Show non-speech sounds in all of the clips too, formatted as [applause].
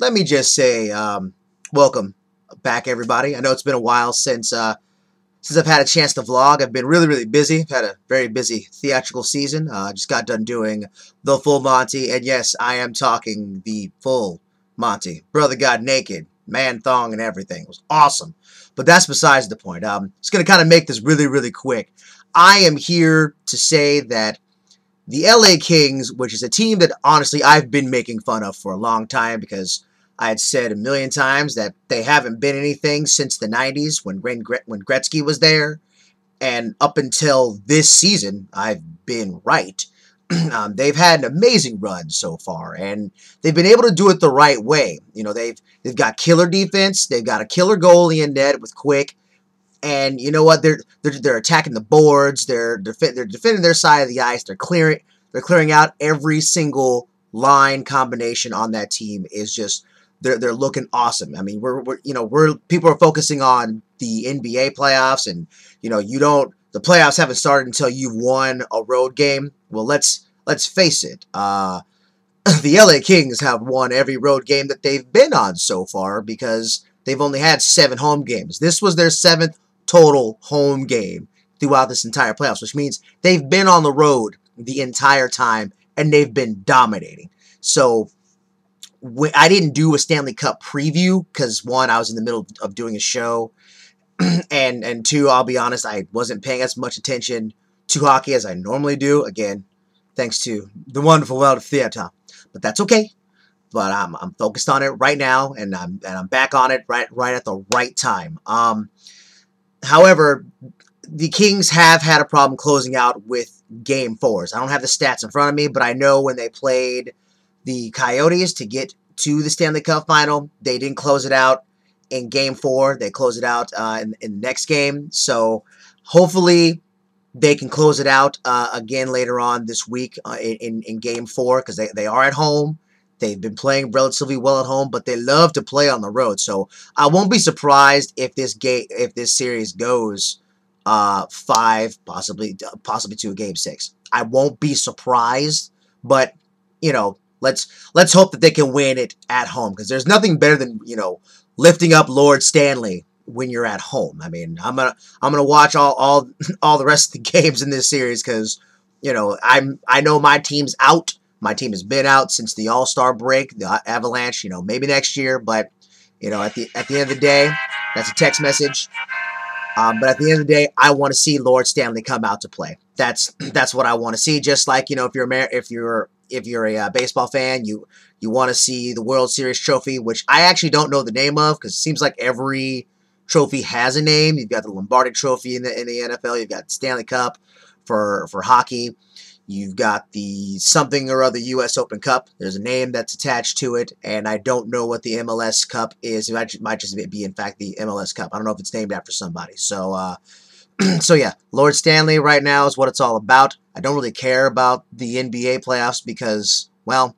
let me just say, um, welcome back, everybody. I know it's been a while since uh, since I've had a chance to vlog. I've been really, really busy. I've had a very busy theatrical season. Uh, I uh, just got done doing the full Monty, and yes, I am talking the full Monty. Brother got naked, man thong and everything. It was awesome. But that's besides the point. Um, just going to kind of make this really, really quick. I am here to say that the LA Kings, which is a team that honestly I've been making fun of for a long time because I had said a million times that they haven't been anything since the 90s when, when Gretzky was there. And up until this season, I've been right. [clears throat] um, they've had an amazing run so far, and they've been able to do it the right way. You know, they've they've got killer defense, they've got a killer goalie in net with Quick, and you know what? They're they're, they're attacking the boards. They're def- they're defending their side of the ice. They're clearing they're clearing out every single line combination on that team is just they're they're looking awesome. I mean, we're, we're you know we're people are focusing on the NBA playoffs, and you know you don't the playoffs haven't started until you've won a road game. Well, let's let's face it. Uh, [clears throat] the LA Kings have won every road game that they've been on so far because they've only had seven home games. This was their seventh total home game throughout this entire playoffs, which means they've been on the road the entire time and they've been dominating. So I didn't do a Stanley Cup preview because one, I was in the middle of doing a show, [clears throat] and and two, I'll be honest, I wasn't paying as much attention to hockey as I normally do. Again, thanks to the wonderful world of theater, but that's okay. But I'm I'm focused on it right now, and I'm and I'm back on it right right at the right time. Um, however, the Kings have had a problem closing out with game fours. I don't have the stats in front of me, but I know when they played the Coyotes to get to the Stanley Cup final, they didn't close it out in game four. They closed it out uh, in, in, the next game. So hopefully they can close it out uh, again later on this week uh, in, in game four because they, they are at home. They've been playing relatively well at home, but they love to play on the road. So I won't be surprised if this game if this series goes uh, five, possibly possibly to a game six. I won't be surprised, but you know, let's let's hope that they can win it at home because there's nothing better than you know lifting up Lord Stanley when you're at home. I mean, I'm gonna I'm gonna watch all all [laughs] all the rest of the games in this series because you know I'm I know my team's out. My team has been out since the All Star break, the Avalanche. You know, maybe next year, but you know, at the at the end of the day, that's a text message. Um, but at the end of the day, I want to see Lord Stanley come out to play. That's [clears throat] that's what I want to see. Just like you know, if you're a, if you're if you're a uh, baseball fan, you you want to see the World Series trophy, which I actually don't know the name of because it seems like every trophy has a name. You've got the Lombardi Trophy in the in the NFL. You've got Stanley Cup for for hockey. You've got the something or other U.S. Open Cup. There's a name that's attached to it, and I don't know what the MLS Cup is. It might, just be, in fact, the MLS Cup. I don't know if it's named after somebody. So, uh, [clears throat] so yeah, Lord Stanley right now is what it's all about. I don't really care about the NBA playoffs because, well,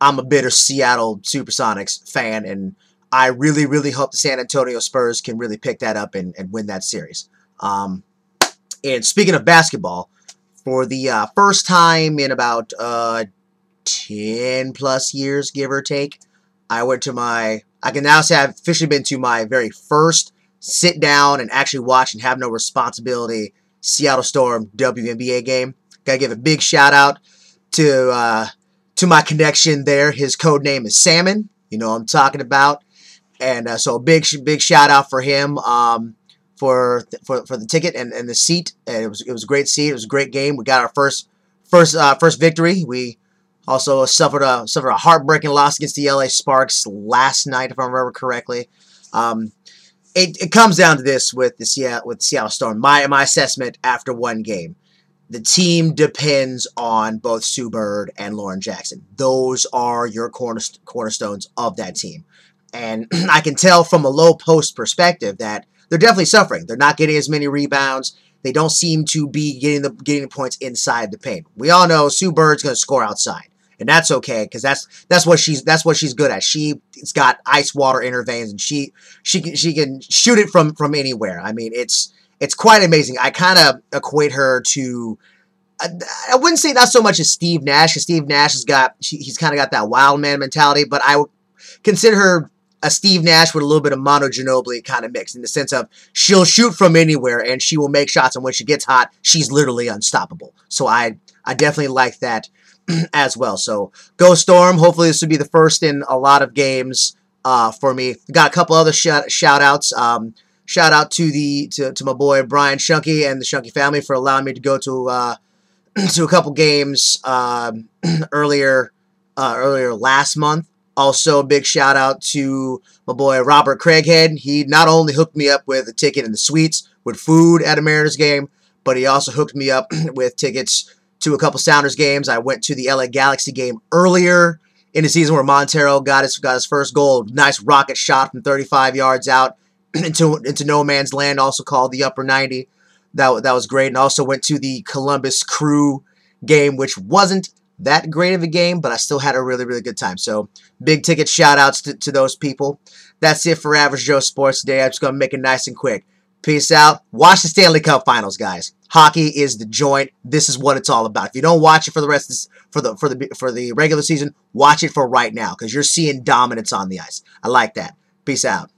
I'm a bitter Seattle Supersonics fan, and I really, really hope the San Antonio Spurs can really pick that up and, and win that series. Um, and speaking of basketball, for the uh, first time in about uh, 10 plus years, give or take. I went to my, I can now say I've officially been to my very first sit down and actually watch and have no responsibility Seattle Storm WNBA game. Gotta give a big shout out to uh, to my connection there. His code name is Salmon. You know I'm talking about. And uh, so a big big shout out for him. Um, for for, for the ticket and, and the seat. And it was it was a great seat. It was a great game. We got our first first uh, first victory. We also suffered a suffered a heartbreaking loss against the LA Sparks last night, if I remember correctly. Um, it, it comes down to this with the Seattle with the Seattle Storm. My my assessment after one game, the team depends on both Sue Bird and Lauren Jackson. Those are your corner, cornerstones of that team, and [clears throat] I can tell from a low post perspective that they're definitely suffering. They're not getting as many rebounds. They don't seem to be getting the getting the points inside the paint. We all know Sue Bird's going to score outside, and that's okay because that's that's what she's that's what she's good at. She's got ice water in her veins, and she she can she can shoot it from from anywhere. I mean, it's it's quite amazing. I kind of equate her to. I wouldn't say not so much as Steve Nash. Because Steve Nash has got she, he's kind of got that wild man mentality, but I would consider her a Steve Nash with a little bit of Manu Ginobili kind of mix in the sense of she'll shoot from anywhere and she will make shots, and when she gets hot, she's literally unstoppable. So I I definitely like that [clears throat] as well. So go Storm. Hopefully this will be the first in a lot of games uh, for me. Got a couple other shout, shout outs. Um, shout out to the to, to my boy Brian Shunky and the Shunky family for allowing me to go to uh, [clears throat] to a couple games um, [clears throat] earlier uh, earlier last month. Also, a big shout out to my boy Robert Craighead. He not only hooked me up with a ticket in the suites with food at a Mariners game, but he also hooked me up with tickets to a couple Sounders games. I went to the LA Galaxy game earlier in the season where Montero got his got his first goal. Nice rocket shot from 35 yards out [clears throat] into into no man's land, also called the Upper 90. That that was great. And also went to the Columbus Crew game, which wasn't that great of a game, but I still had a really, really good time. So big ticket shout outs to, to those people. That's it for Average Joe Sports today. I'm just going to make it nice and quick. Peace out. Watch the Stanley Cup Finals, guys. Hockey is the joint. This is what it's all about. If you don't watch it for the rest this, for the for the for the regular season, watch it for right now because you're seeing dominance on the ice. I like that. Peace out.